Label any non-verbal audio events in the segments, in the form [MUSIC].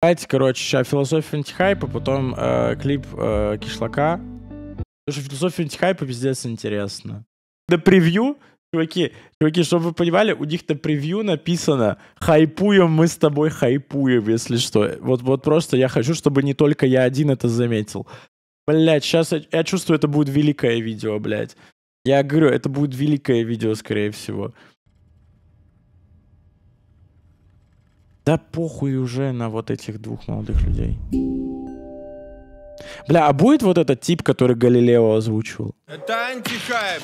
Короче, сейчас философия антихайпа, потом э, клип э, кишлака. Потому что философия антихайпа пиздец интересно. На превью, чуваки, чуваки, чтобы вы понимали, у них на превью написано «Хайпуем, мы с тобой хайпуем», если что. Вот, вот просто я хочу, чтобы не только я один это заметил. Блять, сейчас я, я чувствую, это будет великое видео, блядь. Я говорю, это будет великое видео, скорее всего. Да похуй уже на вот этих двух молодых людей. Бля, а будет вот этот тип, который Галилео озвучивал? Это антихайп.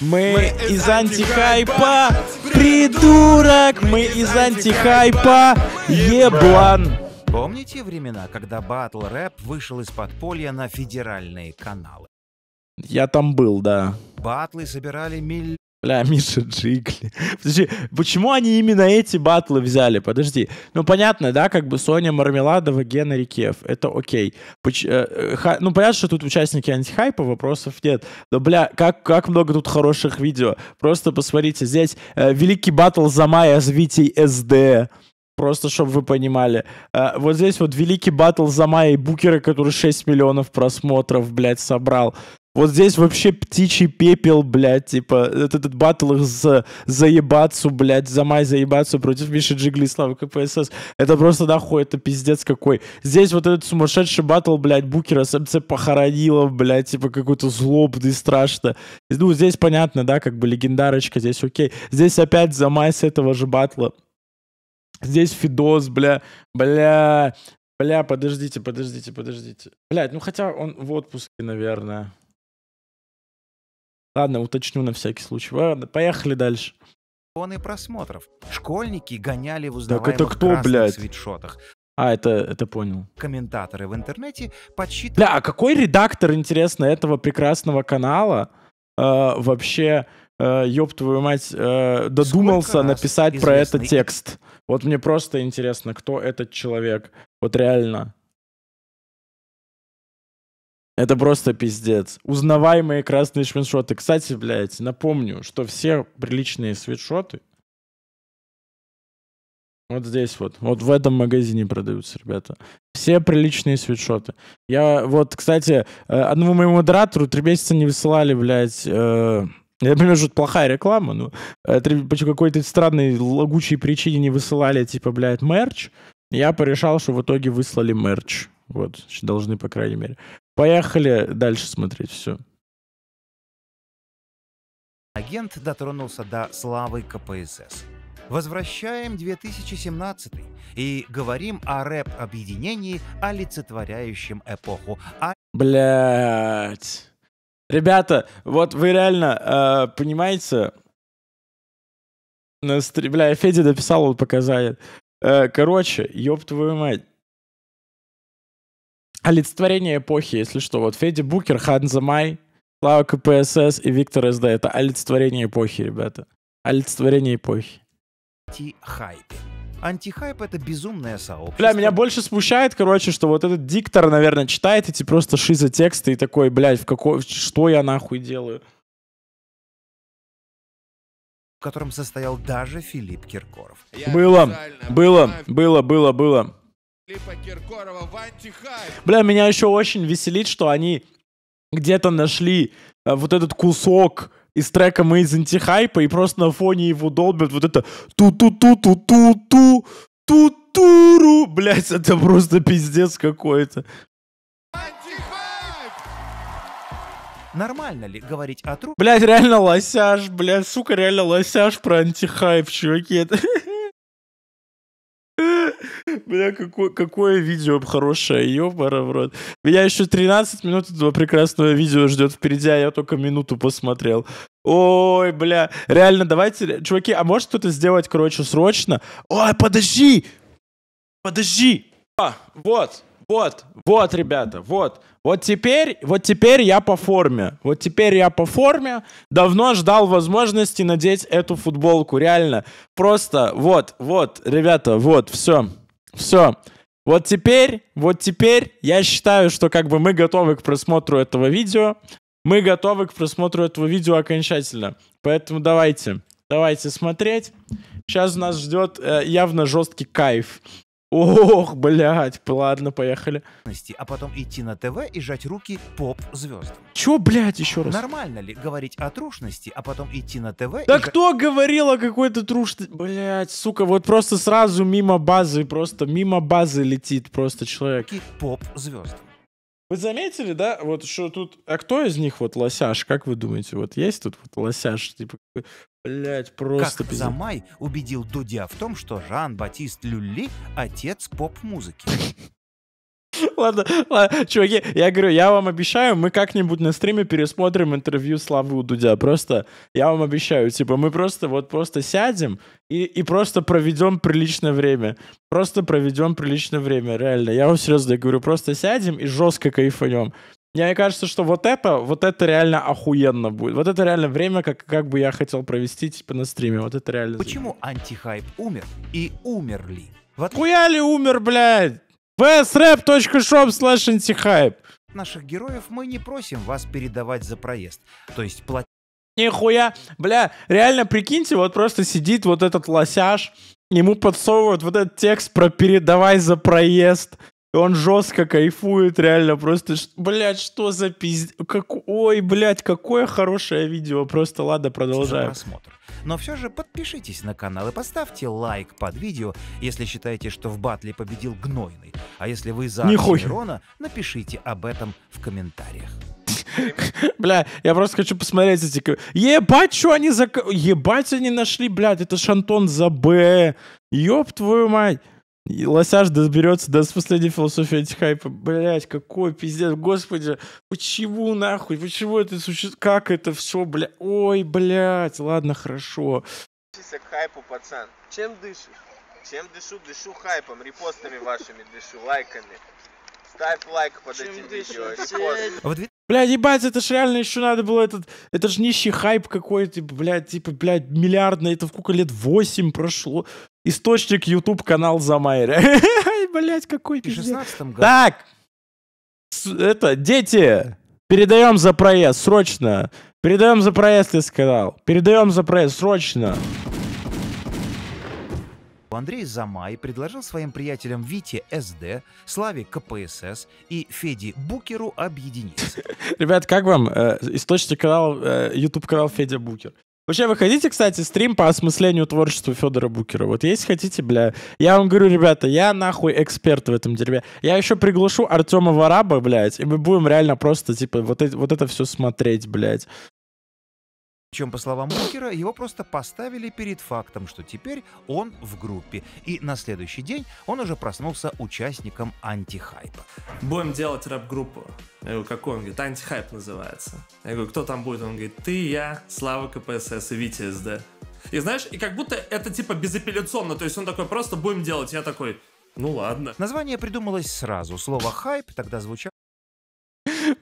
Мы, мы из антихайпа, придурок, мы из антихайпа, еблан. Помните времена, когда батл рэп вышел из подполья на федеральные каналы? Я там был, да. Батлы собирали миллионы Бля, [LAUGHS] Миша Джигли. Подожди, почему они именно эти батлы взяли? Подожди. Ну, понятно, да, как бы Соня Мармеладова, Гена Рикев. Это окей. Поч э, ха ну, понятно, что тут участники антихайпа, вопросов нет. Но, бля, как, как много тут хороших видео. Просто посмотрите, здесь э, великий батл за мая с Витей СД. Просто, чтобы вы понимали. Uh, вот здесь вот великий батл за Майя и Букера, который 6 миллионов просмотров, блядь, собрал. Вот здесь вообще птичий пепел, блядь, типа, этот, этот батл их за, заебаться, блядь, за май заебаться против Миши Джигли и КПСС. Это просто нахуй, это пиздец какой. Здесь вот этот сумасшедший батл, блядь, Букера с МЦ похоронила, блядь, типа какой-то злобный, страшно. Ну, здесь понятно, да, как бы легендарочка, здесь окей. Здесь опять за май с этого же батла. Здесь Фидос, бля, бля, бля, подождите, подождите, подождите. Блядь, ну хотя он в отпуске, наверное. Ладно, уточню на всякий случай. Ладно, поехали дальше. Миллионы просмотров. Школьники гоняли в узнаваемых так это кто, блядь? свитшотах. А, это, это понял. Комментаторы в интернете подсчитывали... Бля, а какой редактор, интересно, этого прекрасного канала э, вообще, э, ёб твою мать, э, додумался написать про это текст? Вот мне просто интересно, кто этот человек. Вот реально. Это просто пиздец. Узнаваемые красные свитшоты. Кстати, блядь, напомню, что все приличные свитшоты вот здесь вот. Вот в этом магазине продаются, ребята. Все приличные свитшоты. Я вот, кстати, э, одному моему модератору три месяца не высылали, блядь, э, я понимаю, что это плохая реклама, но э, по какой-то странной лагучей причине не высылали, типа, блядь, мерч. Я порешал, что в итоге выслали мерч. Вот, должны, по крайней мере. Поехали дальше смотреть все. Агент дотронулся до славы КПСС. Возвращаем 2017 и говорим о рэп-объединении, олицетворяющем эпоху. А Блять. Ребята, вот вы реально э, понимаете, на стри- бля, Федя написал, он показает. Э, короче, ёб твою мать. Олицетворение эпохи, если что. Вот Федя Букер, Ханза Май, Слава КПСС и Виктор СД. Это олицетворение эпохи, ребята. Олицетворение эпохи. антихайпе. Антихайп — это безумное сообщество. Бля, меня больше смущает, короче, что вот этот диктор, наверное, читает эти просто шиза тексты и такой, блядь, в какой, что я нахуй делаю? в котором состоял даже Филипп Киркоров. Я Было, было, было, было, было. Филиппа Киркорова в антихайп. Бля, меня еще очень веселит, что они где-то нашли э, вот этот кусок из трека «Мы из антихайпа» и просто на фоне его долбят вот это ту-ту-ту-ту-ту-ту, ту-туру. Блять, это просто пиздец какой-то. Антихайп! Нормально ли говорить о трупе, Блять, реально лосяж, блядь, сука, реально лосяж про антихайп, чуваки. Это... [LAUGHS] [LAUGHS] Бля, какое, какое видео хорошее, ёбара в рот. Меня еще 13 минут этого прекрасного видео ждет впереди, а я только минуту посмотрел. Ой, бля, реально, давайте, чуваки, а может кто-то сделать, короче, срочно? Ой, подожди! Подожди! А, вот, вот, вот, ребята, вот. Вот теперь, вот теперь я по форме. Вот теперь я по форме. Давно ждал возможности надеть эту футболку. Реально. Просто вот, вот, ребята, вот, все. Все. Вот теперь, вот теперь я считаю, что как бы мы готовы к просмотру этого видео. Мы готовы к просмотру этого видео окончательно. Поэтому давайте, давайте смотреть. Сейчас нас ждет э, явно жесткий кайф. Ох, блядь, ладно, поехали. а потом идти на ТВ и жать руки поп-звездам. Чё, блядь, еще раз? Нормально ли говорить о трушности, а потом идти на ТВ Да и жать кто говорил о какой-то трушности? Блядь, сука, вот просто сразу мимо базы, просто мимо базы летит просто человек. поп-звездам? Вы заметили, да, вот что тут... А кто из них вот лосяш, как вы думаете? Вот есть тут вот лосяш, типа, блядь, просто Как пиздец. Замай убедил Дудя в том, что Жан-Батист Люли — отец поп-музыки. [LAUGHS] Ладно, ладно, чуваки, я говорю, я вам обещаю, мы как-нибудь на стриме пересмотрим интервью Славы у Дудя. Просто, я вам обещаю, типа, мы просто вот просто сядем и, и просто проведем приличное время. Просто проведем приличное время, реально. Я вам серьезно говорю, просто сядем и жестко кайфанем. Мне кажется, что вот это, вот это реально охуенно будет. Вот это реально время, как, как бы я хотел провести, типа, на стриме. Вот это реально. Почему антихайп умер и умер ли? В отличие Хуя ли умер, блядь? vsrap.shop slash антихайп. наших героев мы не просим вас передавать за проезд, то есть платить Нихуя, бля, реально прикиньте, вот просто сидит вот этот лосяж, ему подсовывают вот этот текст про передавай за проезд, и он жестко кайфует, реально, просто, блядь, что за пиздец, как... ой, блядь, какое хорошее видео, просто, ладно, продолжаем. просмотр. Но все же подпишитесь на канал и поставьте лайк под видео, если считаете, что в батле победил Гнойный. А если вы за. Оксимирона, напишите об этом в комментариях. [LAUGHS] Бля, я просто хочу посмотреть эти... Ебать, что они за... Ебать, они нашли, блядь, это Шантон за Б. Ёб твою мать. И Лосяж доберется до последней философии антихайпа. Блять, какой пиздец, господи. Почему нахуй? Почему это существует? Как это все, бля? Ой, блядь, ладно, хорошо. К хайпу, пацан. Чем дышишь? Чем дышу? Дышу хайпом, репостами вашими дышу, лайками. Ставь лайк под Чем этим дышишь? видео. репост. Сядь. В 2000 Бля, ебать, это ж реально еще надо было этот... Это ж нищий хайп какой-то, блядь, типа, блядь, миллиардный. Это сколько лет? Восемь прошло. Источник YouTube канал Замайра. [LAUGHS] Блядь, какой пиздец. 2016 году Так, это, дети, передаем за проезд, срочно. Передаем за проезд, я сказал. Передаем за проезд, срочно. Андрей Замай предложил своим приятелям Вите СД, Славе КПСС и Феде Букеру объединиться. [LAUGHS] Ребят, как вам э, источник канал, э, YouTube канал Федя Букер? Вообще, вы хотите, кстати, стрим по осмыслению творчества Федора Букера? Вот если хотите, бля, я вам говорю, ребята, я нахуй эксперт в этом дерьме. Я еще приглашу Артема Вараба, блядь, и мы будем реально просто, типа, вот, эти- вот это все смотреть, блядь. Причем, по словам Букера, его просто поставили перед фактом, что теперь он в группе. И на следующий день он уже проснулся участником антихайпа. будем делать рэп-группу. Я говорю, какой? Он говорит, антихайп называется. Я говорю, кто там будет? Он говорит, ты, я, Слава КПСС и Витя СД. И знаешь, и как будто это типа безапелляционно, то есть он такой, просто будем делать. Я такой, ну ладно. Название придумалось сразу. Слово «хайп» тогда звучало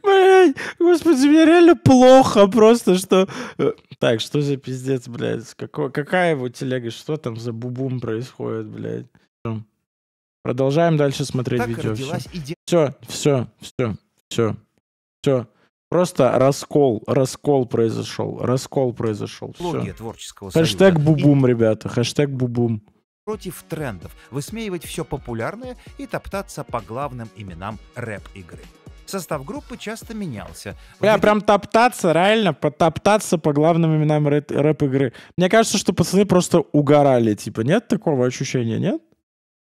Блядь, господи, мне реально плохо просто, что... э, Так, что за пиздец, блядь? Какой, какая его телега? Что там за бубум происходит, блядь? Продолжаем дальше смотреть Так видео. родилась идея Все, все, все, все, все. Просто раскол, раскол произошел, раскол произошел. Все. творческого Хэштег союза. бубум, ребята, хэштег бубум. И против трендов, высмеивать все популярное и топтаться по главным именам рэп-игры. Состав группы часто менялся. В Бля, 2000 прям топтаться, реально, потоптаться по главным именам рэп- рэп-игры. Мне кажется, что пацаны просто угорали, типа, нет такого ощущения, нет?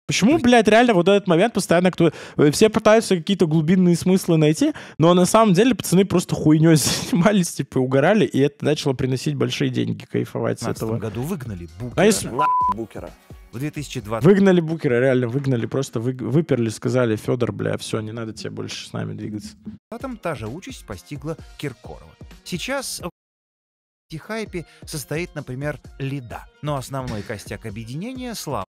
Почему, блядь, реально вот этот момент постоянно кто... э, Все пытаются какие-то глубинные смыслы найти, но на самом деле пацаны просто хуйней [LAUGHS] занимались, типа, угорали, и это начало приносить большие деньги, кайфовать с 2015 этого. году выгнали Букера. А если- Букера. В 2020 Выгнали Букера, реально выгнали, просто вы- выперли, сказали, Федор, бля, все, не надо тебе больше с нами двигаться. там та же участь постигла Киркорова. Сейчас в хайпе состоит, например, Лида. Но основной костяк объединения — Слава.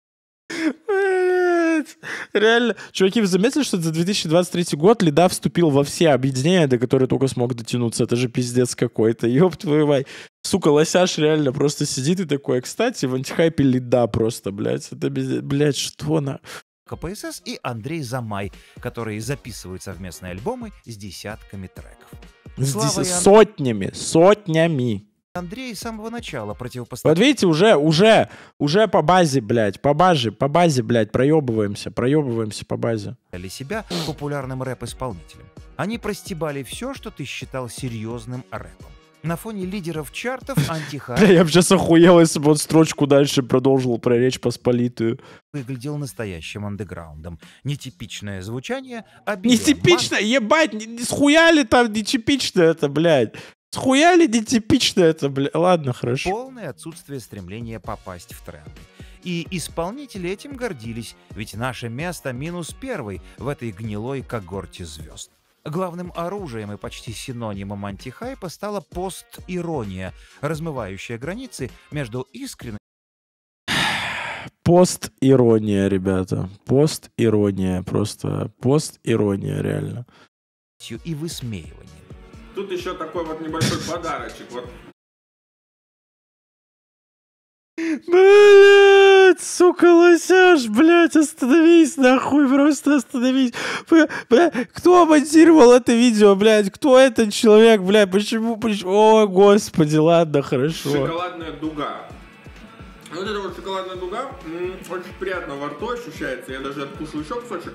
Реально. Чуваки, вы заметили, что за 2023 год Лида вступил во все объединения, до которых только смог дотянуться? Это же пиздец какой-то. Ёб твою мать. Сука, лосяш реально просто сидит и такой, кстати, в антихайпе Лида просто, блядь. Это пиздец. Блядь, что на... КПСС и Андрей Замай, которые записывают совместные альбомы с десятками треков. С Слава и Ан- Сотнями, сотнями. Андрей с самого начала Вот противопоставляли видите, уже, уже, уже по базе, блядь, по базе, по базе, блядь, проебываемся, проебываемся по базе. себя популярным рэп-исполнителем. Они простебали все, что ты считал серьезным рэпом. На фоне лидеров чартов [LAUGHS] Бля, антихайп я бы сейчас охуел, если бы он строчку дальше продолжил про Речь Посполитую. выглядел настоящим андеграундом. Нетипичное звучание обилие Нетипично, ебать, не, не схуяли там нетипично это, блядь. Схуяли нетипично это, блядь. Ладно, хорошо. полное отсутствие стремления попасть в тренды. И исполнители этим гордились, ведь наше место минус первый в этой гнилой когорте звезд. Главным оружием и почти синонимом антихайпа стала пост-ирония, размывающая границы между искренностью Пост-ирония, ребята. Пост-ирония. Просто пост-ирония, реально. и высмеиванием. Тут еще такой вот небольшой подарочек. Вот Блять, сука, лосяш, блять, остановись, нахуй, просто остановись. Бля, кто монтировал это видео, блядь? Кто этот человек, блядь? Почему, почему? О, господи, ладно, хорошо. шоколадная дуга. Вот эта вот шоколадная дуга очень приятно во рту ощущается. Я даже откушаю еще кусочек.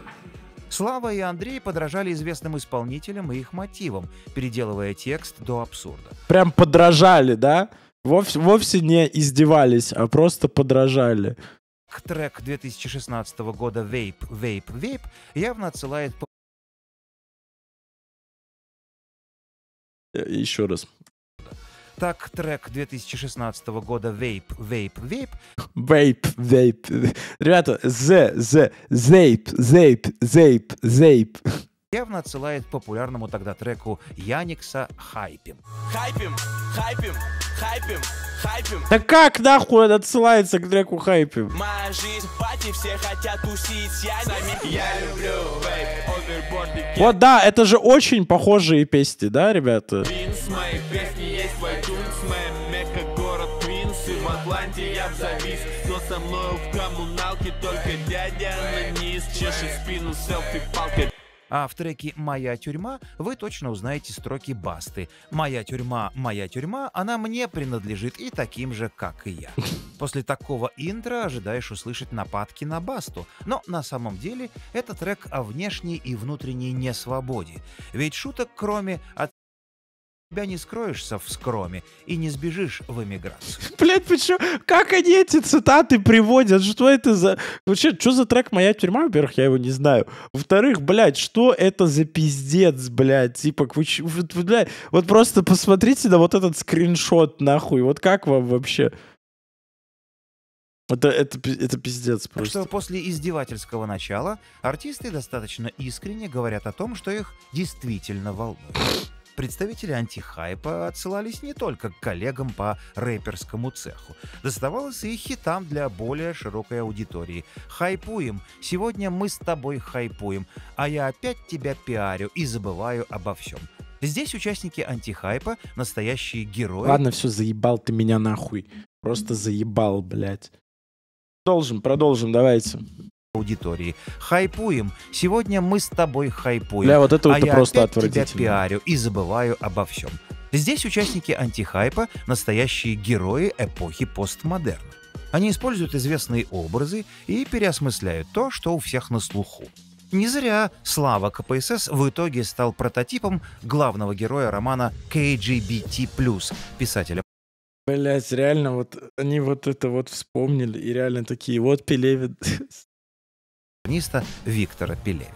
Слава и Андрей подражали известным исполнителям и их мотивам, переделывая текст до абсурда. Прям подражали, да? Вовсе, вовсе не издевались, а просто подражали. К трек 2016 года «Вейп, вейп, вейп» явно отсылает Э, Еще раз. Так, трек 2016 года «Вейп, вейп, вейп» Вейп, вейп. Ребята, з, з, зейп, зейп, зейп, зейп. явно отсылает к популярному тогда треку Яникса «Хайпим». Хайпим, хайпим, хайпим, хайпим. Так как нахуй он отсылается к треку «Хайпим»? Моя жизнь пати, все хотят тусить с ями. Я люблю вейп, ховерборд Вот да, это же очень похожие песни, да, ребята? Квинс. Мои Чешет спину селфи палкой. А в треке «Моя тюрьма» вы точно узнаете строки Басты. «Моя тюрьма, моя тюрьма, она мне принадлежит и таким же, как и я». [LAUGHS] После такого интро ожидаешь услышать нападки на Басту. Но на самом деле это трек о внешней и внутренней несвободе. Ведь шуток кроме от тебя не скроешься в скроме и не сбежишь в эмиграцию. [LAUGHS] Блять, почему? Как они эти цитаты приводят? Что это за... Вообще, что за трек «Моя тюрьма»? Во-первых, я его не знаю. Во-вторых, блядь, что это за пиздец, блядь? Типа, вы блядь, вот просто посмотрите на вот этот скриншот, нахуй. Вот как вам вообще? Это, это, это пиздец просто. что после издевательского начала артисты достаточно искренне говорят о том, что их действительно волнует. Представители антихайпа отсылались не только к коллегам по рэперскому цеху. Доставалось и хитам для более широкой аудитории. «Хайпуем! Сегодня мы с тобой хайпуем, а я опять тебя пиарю и забываю обо всем». Здесь участники антихайпа — настоящие герои, Ладно, все, заебал ты меня нахуй. Просто заебал, блядь. Продолжим, продолжим, давайте. Аудитории. «Хайпуем! Сегодня мы с тобой хайпуем». Бля, вот это, а это я просто опять тебя пиарю и забываю обо всем. Здесь участники антихайпа — настоящие герои эпохи постмодерна. Они используют известные образы и переосмысляют то, что у всех на слуху. Не зря Слава КПСС в итоге стал прототипом главного героя романа KGBT+, писателя Блять, реально, вот они вот это вот вспомнили и реально такие, вот Пелевин. [LAUGHS] пианиста Виктора Пелевина.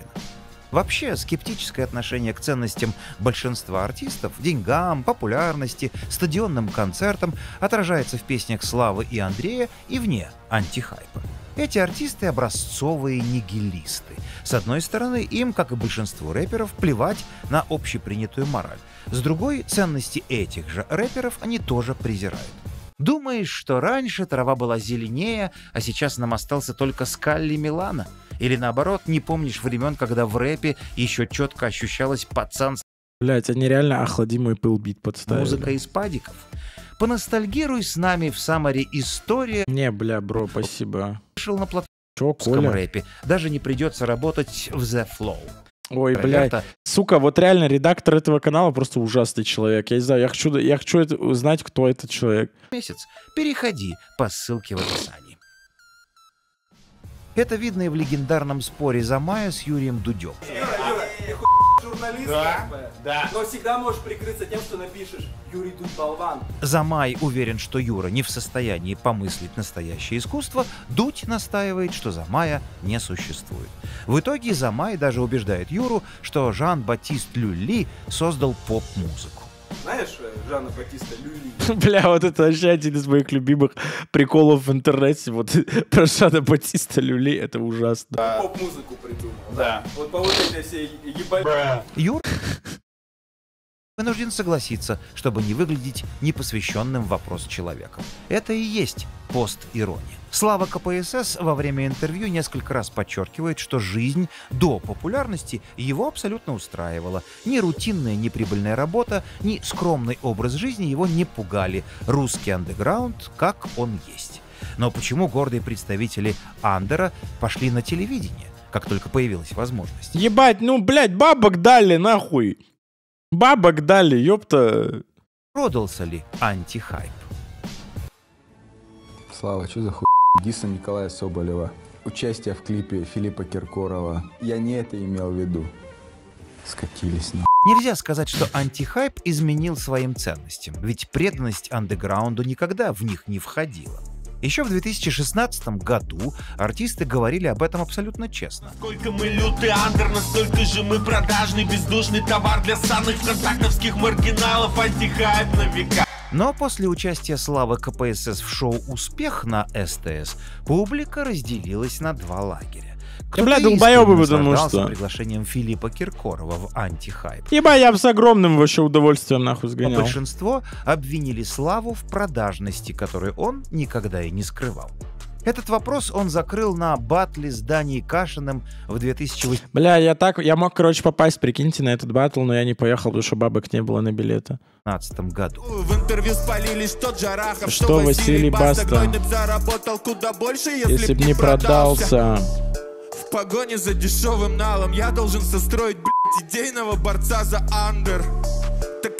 Вообще, скептическое отношение к ценностям большинства артистов, деньгам, популярности, стадионным концертам отражается в песнях Славы и Андрея и вне антихайпа. Эти артисты образцовые нигилисты. С одной стороны, им, как и большинству рэперов, плевать на общепринятую мораль. С другой, ценности этих же рэперов они тоже презирают. Думаешь, что раньше трава была зеленее, а сейчас нам остался только Скалли Милана? Или наоборот, не помнишь времен, когда в рэпе еще четко ощущалась пацанская Блять, они реально охладимый пыл бит подставили. музыка из падиков? Поностальгируй с нами в саммаре «История» Не, бля, бро, спасибо. вышел на платформе Чё, Коля? рэпе. Даже не придется работать в The Flow. Ой, блядь. Сука, вот реально редактор этого канала просто ужасный человек. Я не знаю, я хочу, я хочу это, узнать, кто этот человек. месяц, переходи по ссылке в описании. Это видно и в легендарном споре за мая с Юрием Дудем. журналист, как бы. Но всегда можешь прикрыться тем, что напишешь Юрий тут болван. Замай уверен, что Юра не в состоянии помыслить настоящее искусство, Дудь настаивает, что Замая не существует. В итоге Замай даже убеждает Юру, что Жан-Батист Люли создал поп-музыку. Знаешь э, Жанна Батиста Люли? [LAUGHS] Бля, вот это вообще один из моих любимых приколов в интернете. Вот [LAUGHS] про Шана Батиста Люли, это ужасно. Поп-музыку придумал. Да. Вот по вот этой всей ебать. Юр вынужден согласиться, чтобы не выглядеть непосвященным в вопрос человеком. Это и есть пост-ирония. Слава КПСС во время интервью несколько раз подчеркивает, что жизнь до популярности его абсолютно устраивала. Ни рутинная неприбыльная работа, ни скромный образ жизни его не пугали. Русский андеграунд, как он есть. Но почему гордые представители Андера пошли на телевидение, как только появилась возможность? Ебать, ну, блядь, бабок дали, нахуй. Бабок дали, ёпта. Продался ли антихайп? Слава, что за хуй? Диса Николая Соболева. Участие в клипе Филиппа Киркорова. Я не это имел в виду. Скатились на. Нельзя сказать, что антихайп изменил своим ценностям, ведь преданность андеграунду никогда в них не входила. Еще в 2016 году артисты говорили об этом абсолютно честно. Сколько мы лютый андер, настолько же мы продажный Бездушный товар для самых вконтактовских маргиналов Антихайп на века Но после участия Славы КПСС в шоу «Успех» на СТС публика разделилась на два лагеря. Кто-то бля, искренне долбоёбы, потому что. приглашением Филиппа Киркорова в антихайп. Ебать, я бы с огромным вообще удовольствием нахуй А сгонял. большинство обвинили Славу в продажности, которую он никогда и не скрывал. Этот вопрос он закрыл на батле с Данией Кашиным в 2018 Бля, я так, я мог, короче, попасть, прикиньте, на этот батл, но я не поехал, потому что бабок не было на билеты. году. В интервью спалили, что Джарахов, Что Василий Баста. Заработал куда больше, если, Если б б не продался. В погоне за дешевым налом Я должен состроить, блядь, идейного борца за андер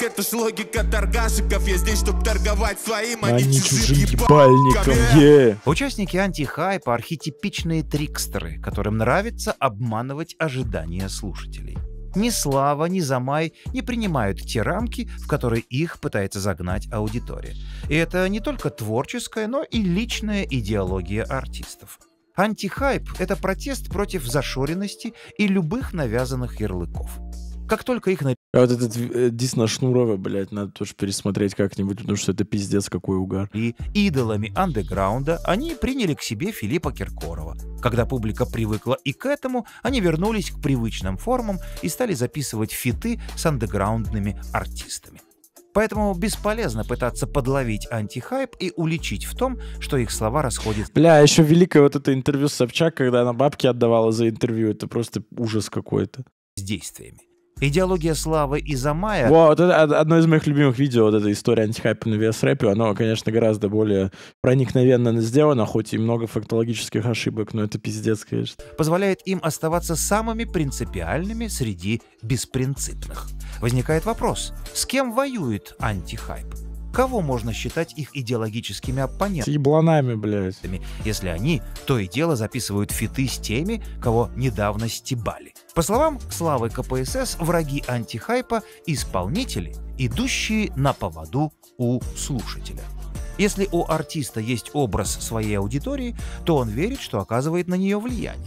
Так это ж логика торгашиков Я здесь, чтоб торговать своим, а Они не чужим чужим ебальником, е. Участники антихайпа — архетипичные трикстеры, которым нравится обманывать ожидания слушателей. Ни Слава, ни Замай не принимают те рамки, в которые их пытается загнать аудитория. И это не только творческая, но и личная идеология артистов. Антихайп — это протест против зашоренности и любых навязанных ярлыков. Как только их А вот этот э, дис на Шнурова, блядь, надо тоже пересмотреть как-нибудь, потому что это пиздец какой угар. и идолами андеграунда, они приняли к себе Филиппа Киркорова. Когда публика привыкла и к этому, они вернулись к привычным формам и стали записывать фиты с андеграундными артистами. Поэтому бесполезно пытаться подловить антихайп и уличить в том, что их слова расходятся Бля, еще великое вот это интервью с Собчак, когда она бабки отдавала за интервью, это просто ужас какой-то. с действиями. Идеология славы и Замая Во, вот это од- одно из моих любимых видео, вот эта история антихайпа на VS-рэпе, оно, конечно, гораздо более проникновенно сделано, хоть и много фактологических ошибок, но это пиздец, конечно. позволяет им оставаться самыми принципиальными среди беспринципных. Возникает вопрос, с кем воюет антихайп? Кого можно считать их идеологическими оппонентами? ебланами, блядь. если они то и дело записывают фиты с теми, кого недавно стебали. По словам Славы КПСС, враги антихайпа — исполнители, идущие на поводу у слушателя. Если у артиста есть образ своей аудитории, то он верит, что оказывает на нее влияние.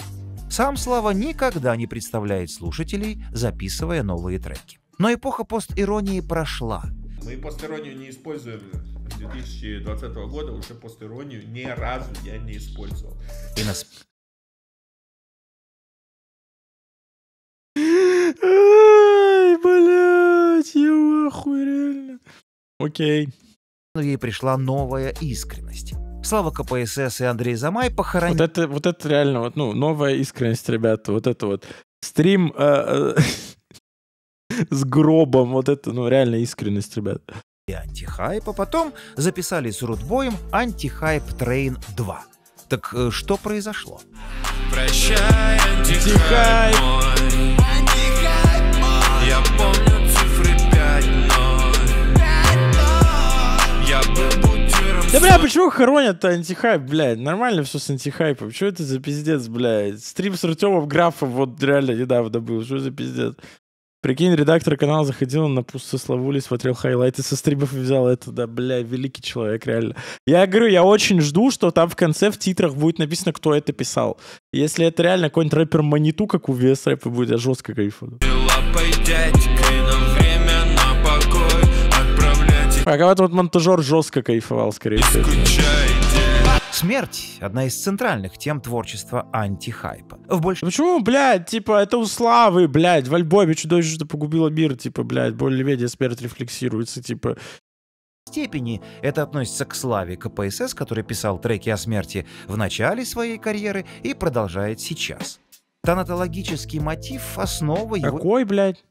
Сам Слава никогда не представляет слушателей, записывая новые треки. Но эпоха постиронии прошла, Мы постиронию не используем с 2020 года, уже постиронию ни разу я не использовал. и нас Ай, блядь, я в ахуе, реально. Окей. ей пришла новая искренность. Слава КПСС и Андрей Замай Вот похоронили это, вот это реально, вот, ну, новая искренность, ребята, вот это вот. Стрим э, э, [LAUGHS] с гробом. Вот это, ну, реально искренность, ребят. И антихайп, а потом записали с Рудбоем антихайп Train 2. Так э, что произошло? Прощай, антихайп, антихайп. мой. Я помню цифры 5 0. Я был да бля, почему хоронят-то антихайп, блядь? Нормально все с антихайпом. Что это за пиздец, блядь? Стрим с Артемом Графом вот реально недавно был. Что за пиздец? Прикинь, редактор канала заходил на пуст со Славулей, смотрел хайлайты со стримов и взял это. Да, бля, великий человек, реально. Я говорю, я очень жду, что там в конце в титрах будет написано, кто это писал. Если это реально какой-нибудь рэпер Маниту, как у VS рэпа будет, я жестко их А кого-то вот монтажер жестко кайфовал, скорее всего. Смерть — одна из центральных тем творчества антихайпа. В большей Почему, блядь, типа, это у Славы, блядь, в альбоме чудовище, что погубило мир, типа, блядь, более-менее смерть рефлексируется, типа. степени это относится к славе КПСС, который писал треки о смерти в начале своей карьеры и продолжает сейчас. Тонатологический мотив — основа его Какой, блядь?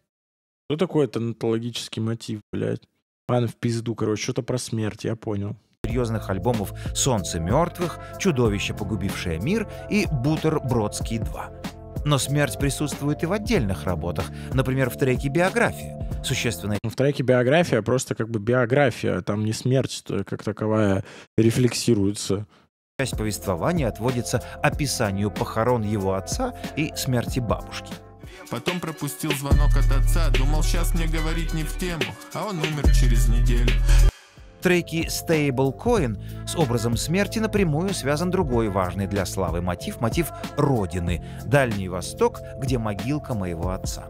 Что такое тонатологический мотив, блядь? Ладно, в пизду, короче, что-то про смерть, я понял. Серьезных альбомов «Солнце мертвых», «Чудовище, погубившее мир» и «Бутербродский 2». Но смерть присутствует и в отдельных работах, например, в треке «Биография». Существенная Ну, В треке биография просто как бы биография, там не смерть как таковая рефлексируется. часть повествования отводится описанию похорон его отца и смерти бабушки. Потом пропустил звонок от отца Думал, сейчас мне говорить не в тему А он умер через неделю треке Stable Coin с образом смерти напрямую связан другой важный для славы мотив, мотив Родины, Дальний Восток, где могилка моего отца.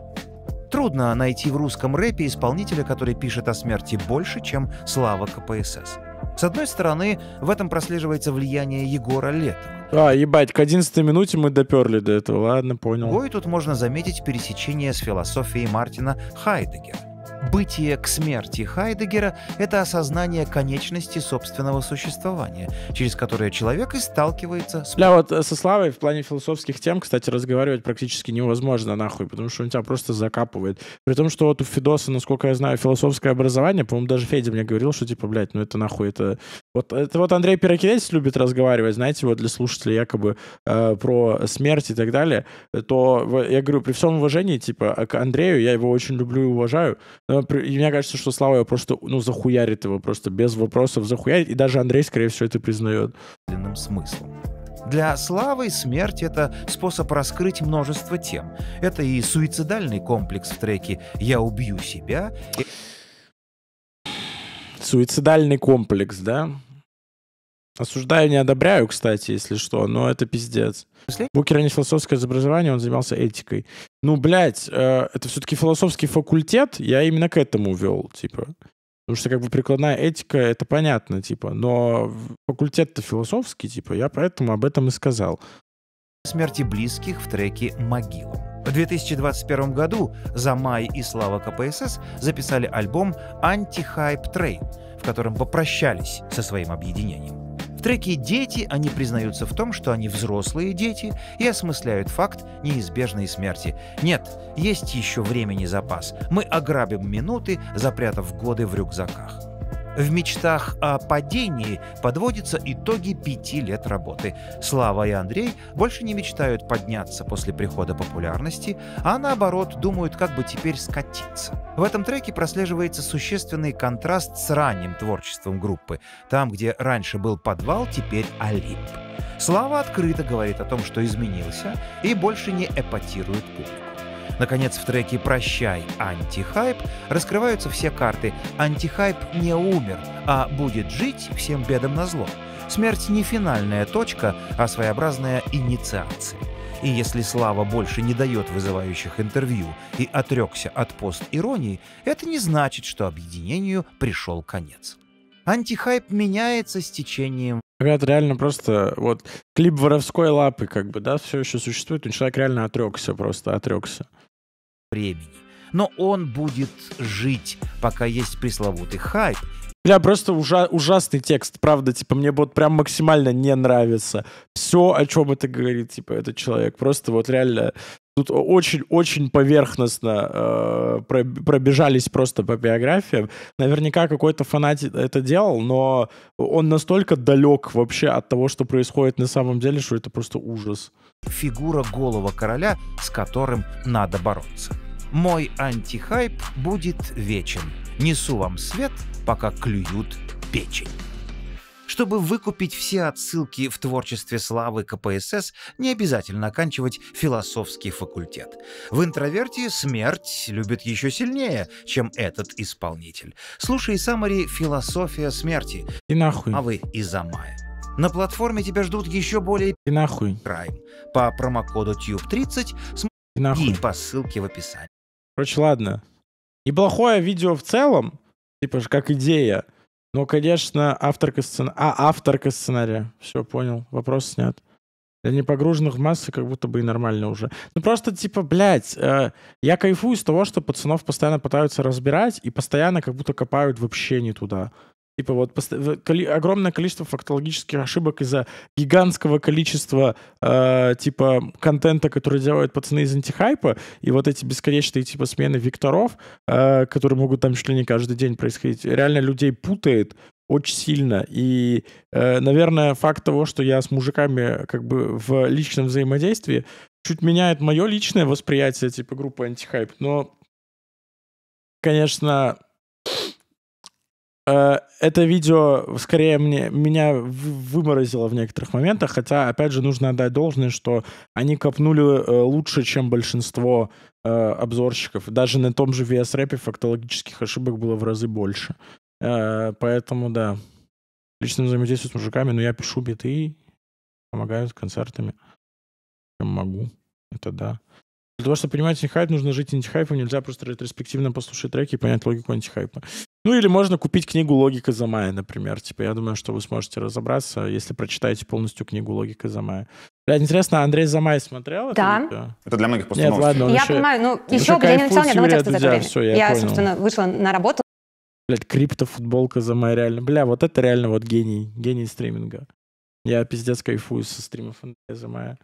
Трудно найти в русском рэпе исполнителя, который пишет о смерти больше, чем слава КПСС. С одной стороны, в этом прослеживается влияние Егора Летова. А, ебать, к 11 минуте мы доперли до этого, ладно, понял. Другой тут можно заметить пересечение с философией Мартина Хайдегера. Бытие к смерти Хайдегера — это осознание конечности собственного существования, через которое человек и сталкивается с Бля, вот э, со Славой в плане философских тем, кстати, разговаривать практически невозможно, нахуй, потому что он тебя просто закапывает. При том, что вот у Фидоса, насколько я знаю, философское образование, по-моему, даже Федя мне говорил, что типа, блядь, ну это нахуй, это... Вот это вот Андрей Пирокидец любит разговаривать, знаете, вот для слушателей якобы э, про смерть и так далее, то я говорю, при всем уважении, типа, а к Андрею, я его очень люблю и уважаю, и мне кажется, что Слава его просто, ну, захуярит его, просто без вопросов захуярит, и даже Андрей, скорее всего, это признает. смыслом. Для Славы смерть — это способ раскрыть множество тем. Это и суицидальный комплекс в треке «Я убью себя», и Суицидальный комплекс, да? Осуждаю, не одобряю, кстати, если что, но это пиздец. Букер не философское образование, он занимался этикой. Ну, блядь, э, это все-таки философский факультет, я именно к этому вел, типа. Потому что как бы прикладная этика, это понятно, типа. Но факультет-то философский, типа, я поэтому об этом и сказал. смерти близких в треке «Могила». В 2021 году Замай и Слава КПСС записали альбом «Анти-хайп Train», в котором попрощались со своим объединением. В треке «Дети» они признаются в том, что они взрослые дети и осмысляют факт неизбежной смерти. Нет, есть еще времени запас. Мы ограбим минуты, запрятав годы в рюкзаках. В мечтах о падении подводятся итоги пяти лет работы. Слава и Андрей больше не мечтают подняться после прихода популярности, а наоборот думают, как бы теперь скатиться. В этом треке прослеживается существенный контраст с ранним творчеством группы. Там, где раньше был подвал, теперь Олимп. Слава открыто говорит о том, что изменился и больше не эпатирует публику. Наконец, в треке «Прощай, антихайп» раскрываются все карты. Антихайп не умер, а будет жить всем бедам назло. Смерть не финальная точка, а своеобразная инициация. И если Слава больше не дает вызывающих интервью и отрекся от пост-иронии, это не значит, что объединению пришел конец. Антихайп меняется с течением Ребят, реально просто вот клип воровской лапы, как бы, да, все еще существует, но человек реально отрекся, просто отрекся. времени. Но он будет жить, пока есть пресловутый хайп, Бля, просто ужа- ужасный текст, правда, типа, мне вот прям максимально не нравится. Все, о чем это говорит, типа, этот человек. Просто вот реально тут очень-очень поверхностно э, проб- пробежались просто по биографиям. Наверняка какой-то фанат это делал, но он настолько далек вообще от того, что происходит на самом деле, что это просто ужас. фигура голого короля, с которым надо бороться. Мой антихайп будет вечен. Несу вам свет, пока клюют печень. Чтобы выкупить все отсылки в творчестве славы КПСС, не обязательно оканчивать философский факультет. В интроверте смерть любит еще сильнее, чем этот исполнитель. Слушай Самари «Философия смерти», И нахуй. а вы из Амая. На платформе тебя ждут еще более И нахуй. крайм. По промокоду TUBE30 И нахуй. смотри по ссылке в описании. Короче, ладно. Неплохое видео в целом, типа же как идея. Но, конечно, авторка сценария... А, авторка сценария. Все, понял. Вопрос снят. Для непогруженных в массы как будто бы и нормально уже. Ну просто, типа, блядь, э, я кайфую с того, что пацанов постоянно пытаются разбирать и постоянно как будто копают вообще не туда. Типа вот огромное количество фактологических ошибок из-за гигантского количества э, типа контента, который делают пацаны из антихайпа, и вот эти бесконечные типа смены векторов, э, которые могут там чуть ли не каждый день происходить, реально людей путает очень сильно. И, э, наверное, факт того, что я с мужиками как бы в личном взаимодействии, чуть меняет мое личное восприятие типа группы антихайп. Но, конечно, это видео скорее мне, меня выморозило в некоторых моментах, хотя, опять же, нужно отдать должное, что они копнули э, лучше, чем большинство э, обзорщиков. Даже на том же VS Rap фактологических ошибок было в разы больше. Э, поэтому, да, личное взаимодействие с мужиками, но я пишу биты, помогаю с концертами, чем могу. Это да. Для того, чтобы понимать антихайп, нужно жить антихайпом, нельзя просто ретроспективно послушать треки и понять логику антихайпа. Ну или можно купить книгу «Логика Замая», например. Типа, я думаю, что вы сможете разобраться, если прочитаете полностью книгу «Логика Замая». Блядь, интересно, Андрей Замай смотрел это Да. видео? Это для многих просто Нет, ладно, он я еще... понимаю, ну, еще еще я не кайфует ни одного текста за это время. всё, я я, понял. собственно, вышла на работу. Блядь, криптофутболка Замай, реально. Бля, вот это реально вот гений. Гений стриминга. Я пиздец кайфую со стримов Андрея Замая.